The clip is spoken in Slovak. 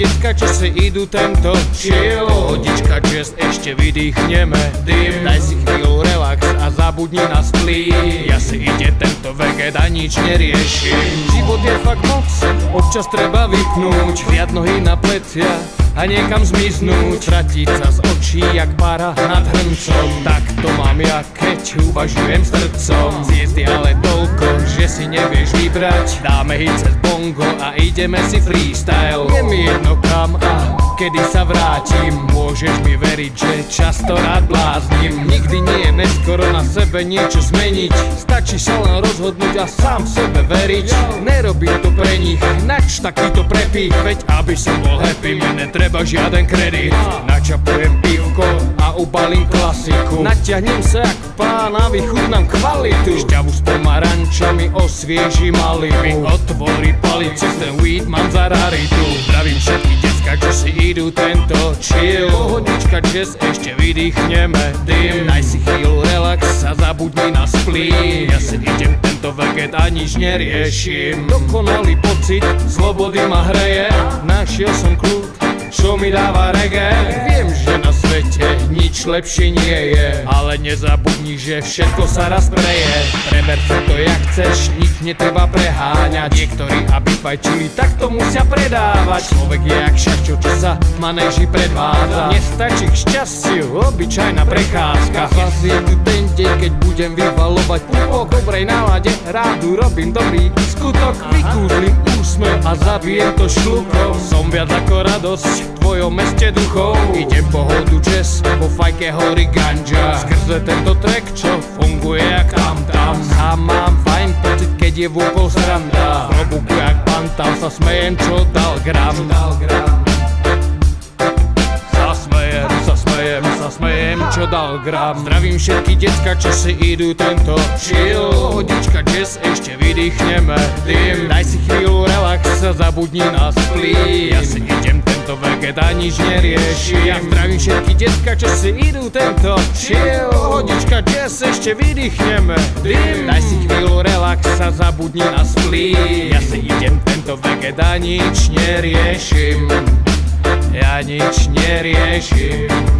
Decka, čo si idú tento chill Pohodička jazz, ešte vydýchneme dym. Daj si chvíľu relax a zabudni na splí Ja si ide tento veget a nič neriešim. Život je fakt moc, občas treba vypnúť. Viad nohy na plecia a niekam zmiznúť Tratiť sa z očí jak para nad hrncom. Tak to mám ja, keď uvažujem srdcom. Je ale toľko, že si nevieš vybrať. Dáme hit cez bongo a ideme si freestyle. Je mi jedno kam a kedy sa vrátim. Môžeš mi veriť, že často rád bláznim. Nikdy nie je neskoro na sebe niečo zmeniť. Stačí sa len rozhodnúť a sám sebe veriť. Nerobím to pre nich, nač takýto prepich Veď aby som bol happy, mi netreba žiaden kredit. Načapujem pivko a ubalím klasiku. Natiahnem sa jak pán a vychutnám kvalitu. Šťavu s pomarančami osviežim alibi. Otvorí palici, ten weed mám za raritu. Zdravím decka, idú tento chill. Pohodička jazz, ešte vydýchneme dym. Daj si chvíľu relax a zabudni na splí Ja si idem tento veget a nič neriešim. Dokonalý pocit, slobody ma hreje. Našiel som kľud, čo mi dáva reggae. Viem, že na svete nič lepšie nie je. Ale nezabudni, že všetko sa raz preje Preber sa to jak chceš, nič netreba preháňať. Niektorí, aby fajčili, tak to musia predávať. Človek je jak šačo, čo sa v manéži predvádza. Nestačí k šťastiu, obyčajná prechádzka Zas je tu ten deň, keď budem vyvalovať. Pupok Dobrej nálade, rádu robím dobrý skutok. Vykúzlim úsmev a zabijem to šlukom. Som viac ako radosť v tvojom meste duchov. Idem pohodu jazz, po fajke hory ganja Skrze tento track, čo funguje jak tam tam Sám mám fajn pocit, keď je vôkol sranda. Klobuku jak pantal sa smejem, čo dal gram. Sa smejem, sa čo dal gram. Zdravím všetky decka, čo si idú tento chill. Pohodička jazz, ešte vydýchneme. Dym Daj si chvíľu relax zabudni na splí Ja si tento veget a nič nerieši. Ja zdravím všetky decka, čo si idú tento chill. Pohodička jazz, ešte vydýchneme dym. Daj si chvíľu relax a zabudni na splí Ja si idem tento veget a nič neriešim. Ja nič neriešim